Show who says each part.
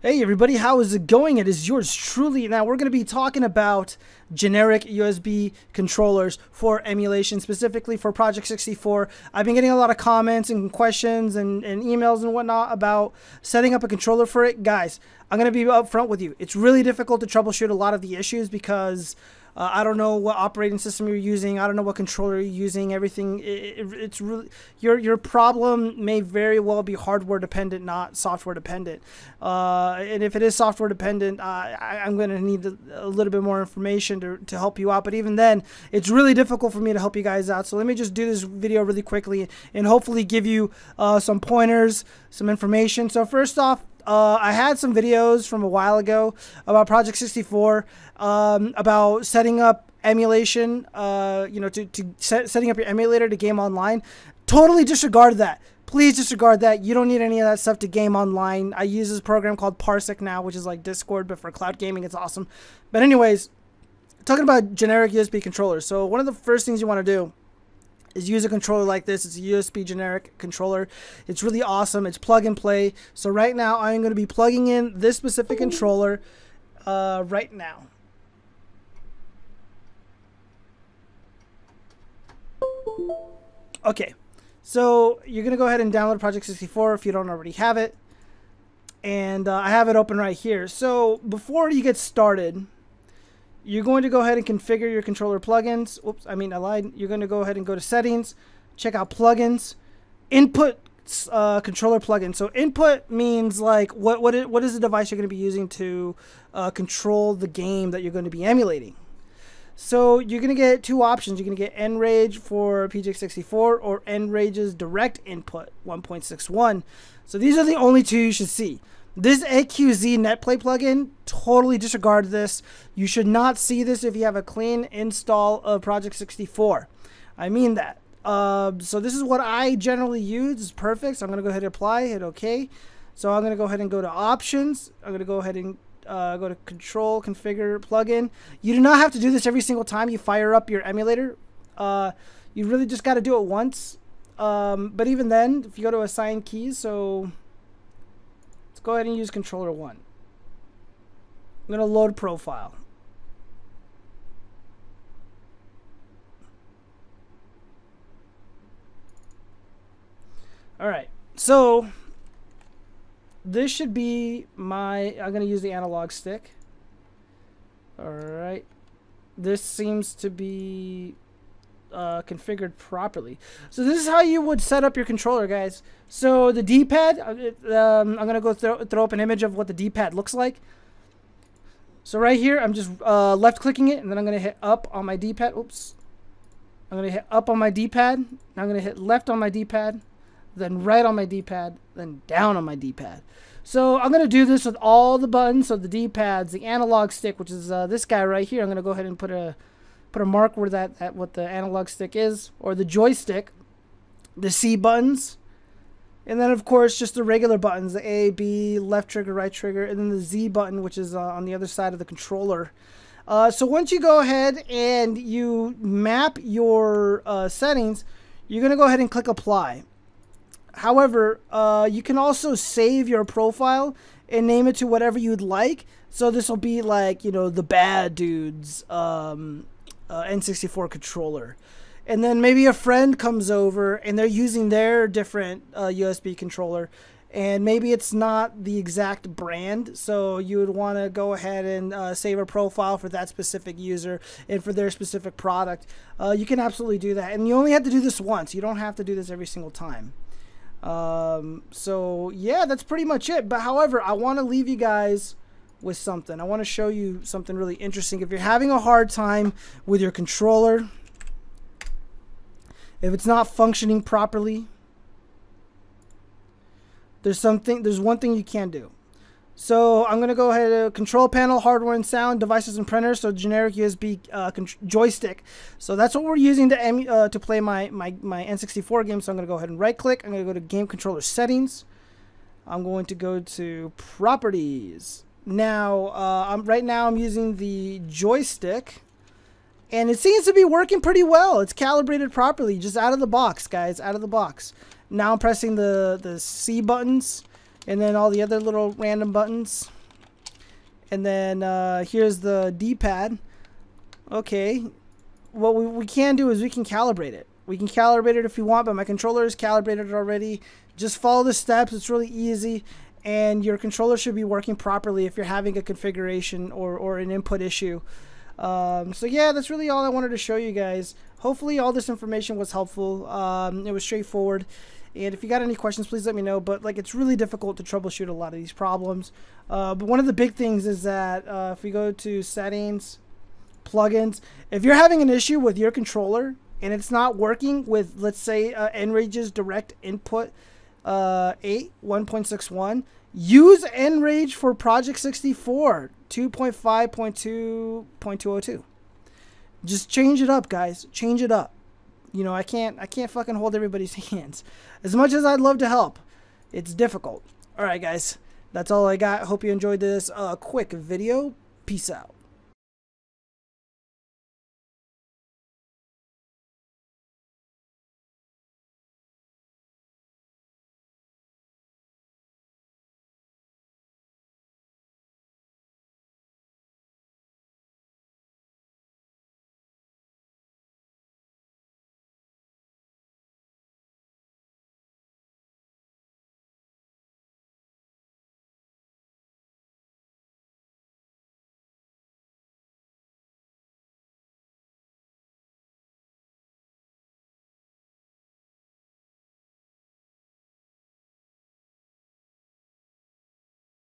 Speaker 1: Hey everybody, how is it going? It is yours truly. Now we're going to be talking about generic USB controllers for emulation, specifically for Project 64. I've been getting a lot of comments and questions and, and emails and whatnot about setting up a controller for it. Guys, I'm going to be upfront with you. It's really difficult to troubleshoot a lot of the issues because uh, I don't know what operating system you're using. I don't know what controller you're using. Everything it, it, it's really your your problem may very well be hardware dependent, not software dependent. Uh, and if it is software dependent, uh, I, am going to need a, little bit more information to, to help you out. But even then, it's really difficult for me to help you guys out. So let me just do this video really quickly and hopefully give you uh, some pointers, some information. So first off, uh, I had some videos from a while ago about Project 64, um, about setting up emulation, uh, you know, to, to set, setting up your emulator to game online. Totally disregard that. Please disregard that. You don't need any of that stuff to game online. I use this program called Parsec now, which is like Discord, but for cloud gaming, it's awesome. But anyways, talking about generic USB controllers. So one of the first things you want to do is use a controller like this. It's a USB generic controller. It's really awesome. It's plug and play. So right now I'm going to be plugging in this specific controller uh, right now. Okay, so you're going to go ahead and download Project 64 if you don't already have it. And uh, I have it open right here. So before you get started, you're going to go ahead and configure your controller plugins. Oops, I mean I lied. You're going to go ahead and go to settings, check out plugins, input uh, controller plugin. So input means like what what is, what is the device you're going to be using to uh, control the game that you're going to be emulating. So you're going to get two options. You're going to get NRage for PJ64 or NRage's direct input 1.61. So these are the only two you should see. This AQZ NetPlay plugin, totally disregard this. You should not see this if you have a clean install of Project 64. I mean that. Uh, so this is what I generally use. It's perfect. So I'm going to go ahead and apply, hit OK. So I'm going to go ahead and go to options. I'm going to go ahead and uh, go to control, configure, plugin. You do not have to do this every single time you fire up your emulator. Uh, you really just got to do it once. Um, but even then, if you go to assign keys, so Let's go ahead and use controller one. I'm going to load profile. All right, so this should be my, I'm going to use the analog stick. All right, this seems to be uh, configured properly. So this is how you would set up your controller, guys. So the D-pad, uh, um, I'm gonna go throw, throw up an image of what the D-pad looks like. So right here, I'm just uh, left clicking it, and then I'm gonna hit up on my D-pad. Oops. I'm gonna hit up on my D-pad. I'm gonna hit left on my D-pad, then right on my D-pad, then down on my D-pad. So I'm gonna do this with all the buttons. So the D-pads, the analog stick, which is uh, this guy right here. I'm gonna go ahead and put a put a mark where that at what the analog stick is, or the joystick, the C buttons, and then of course just the regular buttons, the A, B, left trigger, right trigger, and then the Z button, which is uh, on the other side of the controller. Uh, so once you go ahead and you map your uh, settings, you're going to go ahead and click apply. However, uh, you can also save your profile and name it to whatever you'd like. So this will be like, you know, the bad dudes, um, uh, N64 controller. And then maybe a friend comes over and they're using their different uh, USB controller. And maybe it's not the exact brand, so you would want to go ahead and uh, save a profile for that specific user and for their specific product. Uh, you can absolutely do that, and you only have to do this once. You don't have to do this every single time. Um, so yeah, that's pretty much it. But however, I want to leave you guys with something. I want to show you something really interesting. If you're having a hard time with your controller, if it's not functioning properly, there's something there's one thing you can do. So I'm going to go ahead to control panel, hardware and sound, devices and printers, so generic USB uh, joystick. So that's what we're using to uh, to play my, my, my N64 game. So I'm going to go ahead and right click. I'm going to go to game controller settings. I'm going to go to properties. Now, uh, I'm, right now I'm using the joystick, and it seems to be working pretty well. It's calibrated properly, just out of the box, guys, out of the box. Now I'm pressing the, the C buttons, and then all the other little random buttons. And then uh, here's the D-pad. Okay, what we, we can do is we can calibrate it. We can calibrate it if you want, but my controller is calibrated already. Just follow the steps. It's really easy. And your controller should be working properly if you're having a configuration or, or an input issue. Um, so yeah, that's really all I wanted to show you guys. Hopefully all this information was helpful. Um, it was straightforward. And if you got any questions, please let me know. But like, it's really difficult to troubleshoot a lot of these problems. Uh, but one of the big things is that uh, if we go to settings, plugins, if you're having an issue with your controller and it's not working with, let's say, uh, NRage's direct input uh, 8 1.61, use NRage for Project 64 2.5.2.202. Just change it up, guys. Change it up. You know, I can't I can't fucking hold everybody's hands. As much as I'd love to help, it's difficult. All right, guys. That's all I got. Hope you enjoyed this uh, quick video. Peace out.